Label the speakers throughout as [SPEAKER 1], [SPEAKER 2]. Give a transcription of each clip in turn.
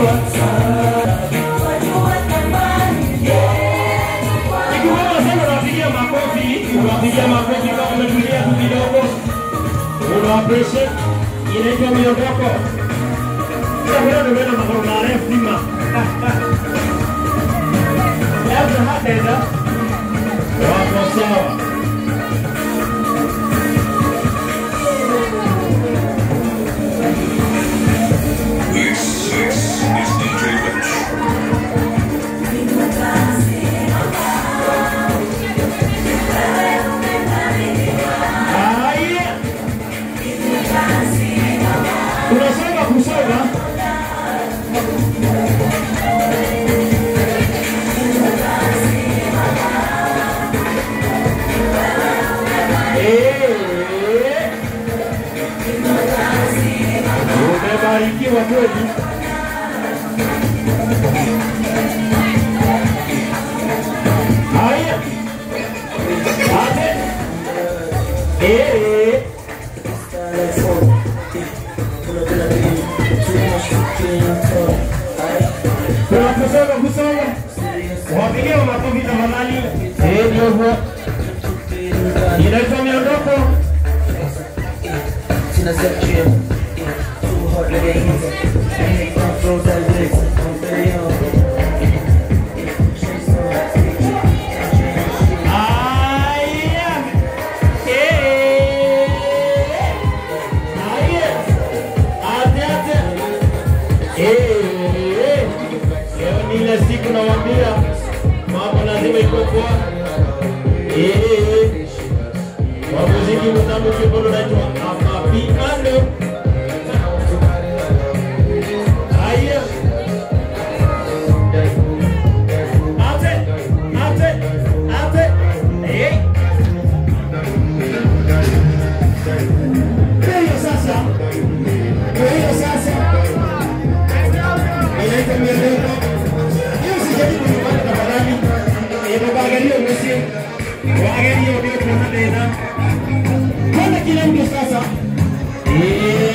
[SPEAKER 1] Sana makofi. Eh. Tunakusonga kusonga. Wapigie makofi tafadhali. Eh, ndio hivyo. Inaitwa miondoko. Haya. Eh.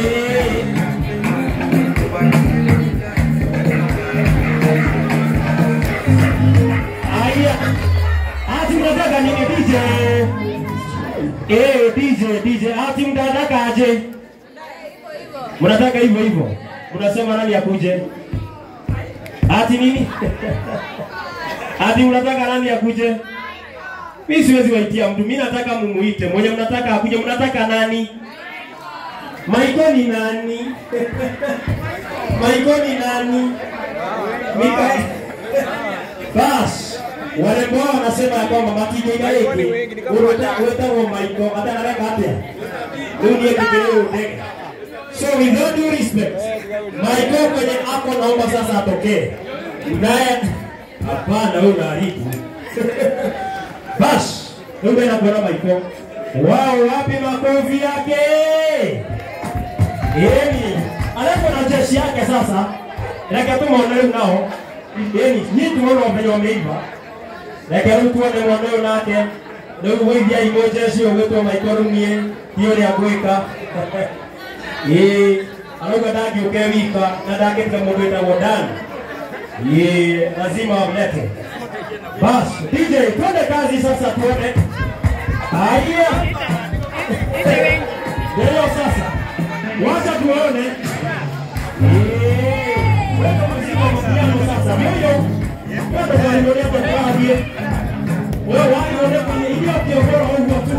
[SPEAKER 1] DJ? Eh, DJ. Ati mnataka aje? Mnataka hivyo hivyo. Unasema nani akuje? Ati nini? Ati mnataka nani akuje? Mimi siwezi waitia mtu. Mimi nataka mumuite. Mwenye mnataka akuje, mnataka nani? Maiko ni nani? Maiko ni nani? Mika. Bas. Warembo hao wanasema ya kwamba makijega hiki uweta wa Maiko hata nataka hata. Ndio kitu ndege. So with all due respect, Michael kwenye hapo naomba sasa atokee. Naye hapana, wewe unaharibu. Bas, ndio na kuona Michael. Wao wapi makofi yake? Yeni, alafu na jeshi yake sasa. Leka tu nao. Yeni, ni wafanya wameiva. Leka tu nake. Ndio wewe imo jeshi wewe Michael mie, hiyo ni. Ĩĩ arauga ndangĩũke wika na ndangĩtiga mũndũ wĩtagwo Dan. Ĩĩ lazima wamlete. Bas, DJ, twende kazi sasa tuone. Haya. Leo sasa. Wacha tuone. Weka muziki wa mapiano sasa. Moyo. Twende kwa hilo leo tukaje. Wewe wali uone kwenye hiyo kiogoro huko tu.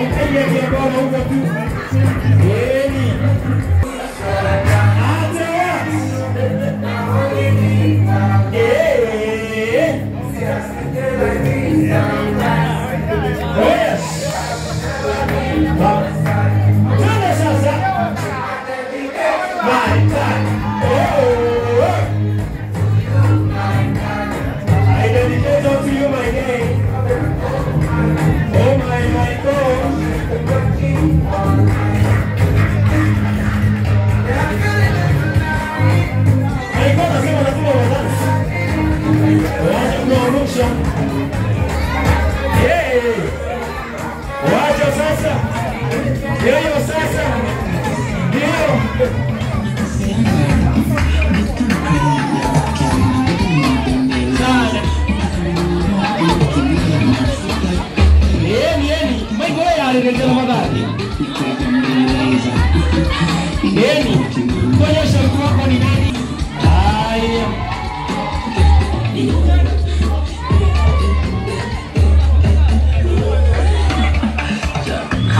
[SPEAKER 1] Okay, mikono huko tu. Thy Wacha sasa. Hiyo sasa. Ndio.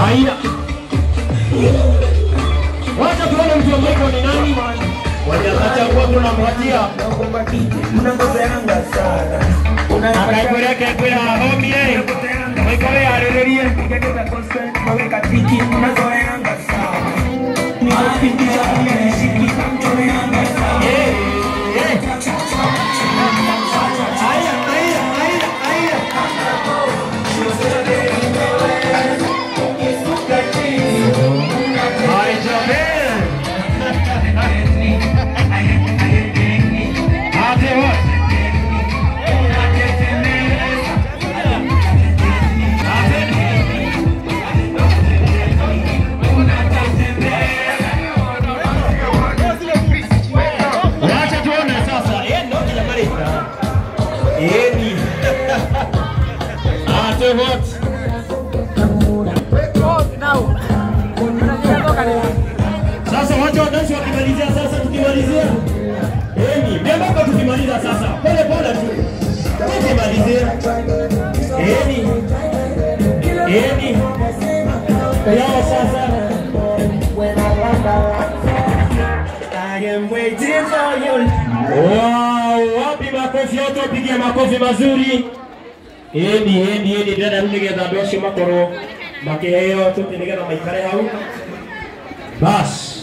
[SPEAKER 1] Haya. Wacha tuone mtu wa ni nani. Wajachagua tunamwatia.
[SPEAKER 2] yanga sana.
[SPEAKER 1] Akakwira akakwira omie. Maiko yarĩrĩrie.
[SPEAKER 2] Ukitaka consent, maweka tiki, mnazoeanga
[SPEAKER 1] Wow, wapi makofi yote pigia makofi mazuri. Endi endi endi ndĩrenda rĩu nĩgetha andũ acio makorwo makĩheo tũtĩ nĩgetha maikare hau. Bas.